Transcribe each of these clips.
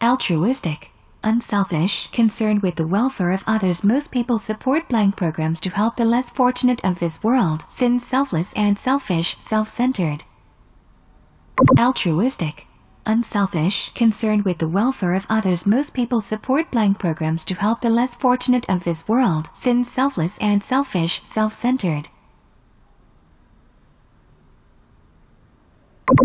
altruistic, unselfish, concerned with the welfare of others. Most people support blank programs to help the less fortunate of this world, since selfless and selfish, self-centered. Altruistic, unselfish, concerned with the welfare of others. Most people support blank programs to help the less fortunate of this world, since selfless and selfish, self-centered.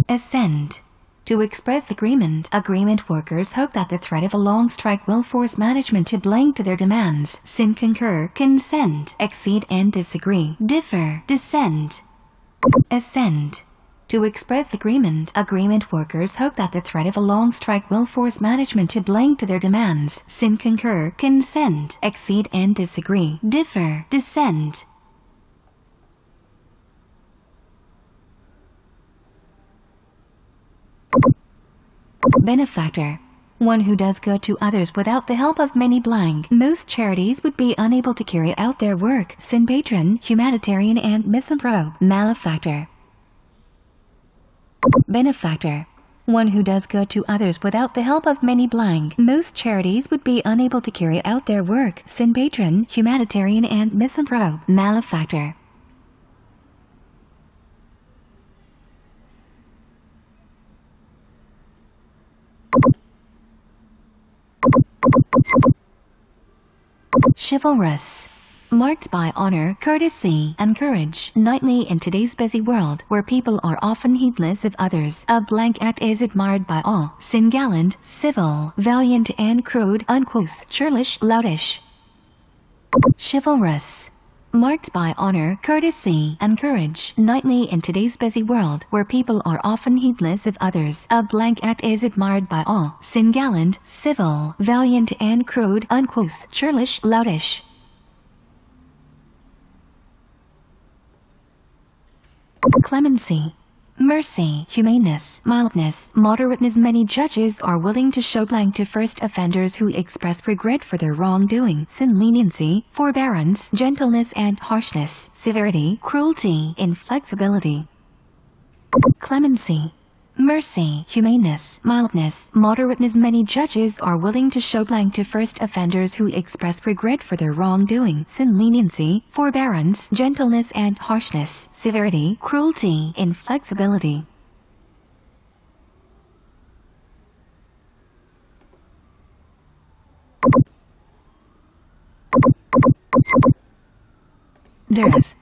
Accede. To express agreement, agreement workers hope that the threat of a long strike will force management to blank to their demands, sin concur, consent, exceed and disagree, differ, dissent. Accede. To express agreement, agreement workers hope that the threat of a long strike will force management to blank to their demands, sin concur, consent, exceed and disagree, differ, dissent. Benefactor. One who does good to others without the help of many blank. Most charities would be unable to carry out their work. Sin patron, humanitarian and misanthrope. Malefactor. Benefactor. One who does good to others without the help of many blank. Most charities would be unable to carry out their work. Sin patron, humanitarian and misanthrope. Malefactor. Chivalrous. Marked by honor, courtesy, and courage. Knightly in today's busy world, where people are often heedless of others, a blank act is admired by all. Sin gallant, civil, valiant and crude, uncouth, churlish, loutish. Chivalrous. Marked by honor, courtesy, and courage. Knightly in today's busy world, where people are often heedless of others, a blank act is admired by all. Sin gallant, civil, valiant and crude, uncouth, churlish, loutish. Clemency. Mercy, humaneness, mildness, moderateness Many judges are willing to show blank to first offenders who express regret for their wrongdoing, sin leniency, forbearance, gentleness and harshness, severity, cruelty, inflexibility. Clemency. Mercy, humaneness, mildness, moderateness Many judges are willing to show blank to first offenders who express regret for their wrongdoing, sin leniency, forbearance, gentleness and harshness, severity, cruelty, inflexibility. Dearth.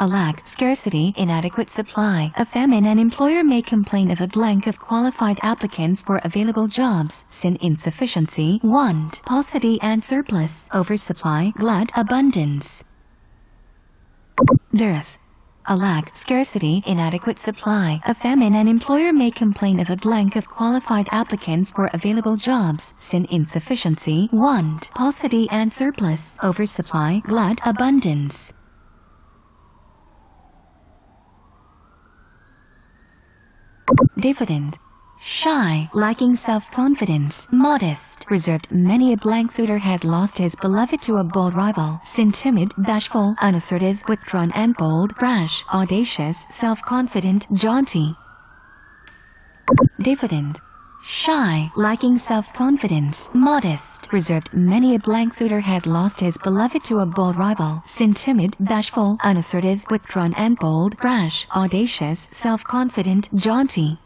A lack, scarcity, inadequate supply, a famine an employer may complain of a blank of qualified applicants for available jobs, sin insufficiency, want, paucity and surplus, oversupply, glut, abundance. Dearth. A lack, scarcity, inadequate supply, a famine an employer may complain of a blank of qualified applicants for available jobs, sin insufficiency, want, paucity and surplus, oversupply, glut, abundance. Diffident, shy, lacking self-confidence, modest, reserved. Many a blank suitor has lost his beloved to a bold rival, sin timid, bashful, unassertive, withdrawn and bold, brash, audacious, self-confident, jaunty. Diffident, shy, lacking self-confidence, modest, reserved. Many a blank suitor has lost his beloved to a bold rival, sin timid, bashful, unassertive, withdrawn and bold, brash, audacious, self-confident, jaunty.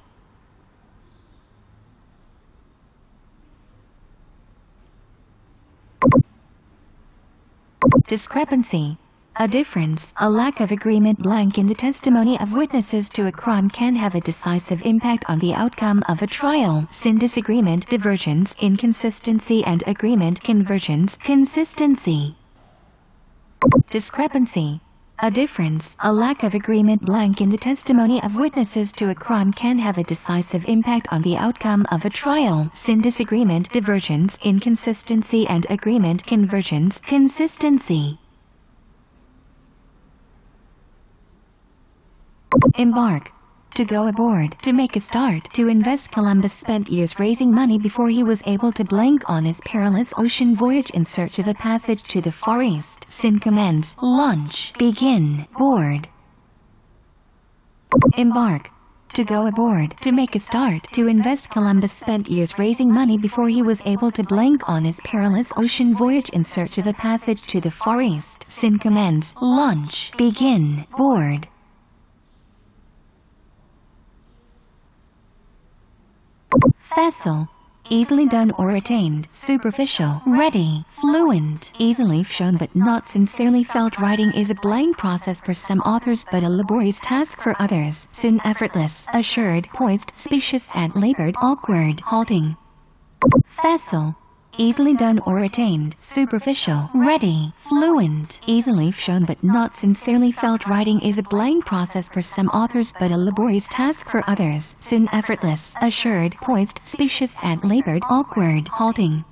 Discrepancy. A difference, a lack of agreement blank in the testimony of witnesses to a crime can have a decisive impact on the outcome of a trial. Sin disagreement, divergence, inconsistency and agreement, convergence, consistency. Discrepancy. A difference, a lack of agreement blank in the testimony of witnesses to a crime can have a decisive impact on the outcome of a trial. Sin disagreement, divergence, inconsistency and agreement, convergence, consistency. Embark. To go aboard, to make a start, to invest Columbus spent years raising money before he was able to blank on his perilous ocean voyage in search of a passage to the Far East. Sin commence, launch, begin, board. Embark. to go aboard, to make a start, to invest. Columbus spent years raising money before he was able to blank on his perilous ocean voyage in search of a passage to the Far East. Sin commence, launch, begin, board. Facile. Easily done or attained. Superficial. Ready. Fluent. Easily shown but not sincerely felt. Writing is a blank process for some authors but a laborious task for others. Sin effortless. Assured. Poised. Specious and labored. Awkward. Halting. Facile easily done or attained, superficial, ready, fluent, easily shown but not sincerely felt. Writing is a blank process for some authors but a laborious task for others. Sin effortless, assured, poised, specious and labored, awkward, halting.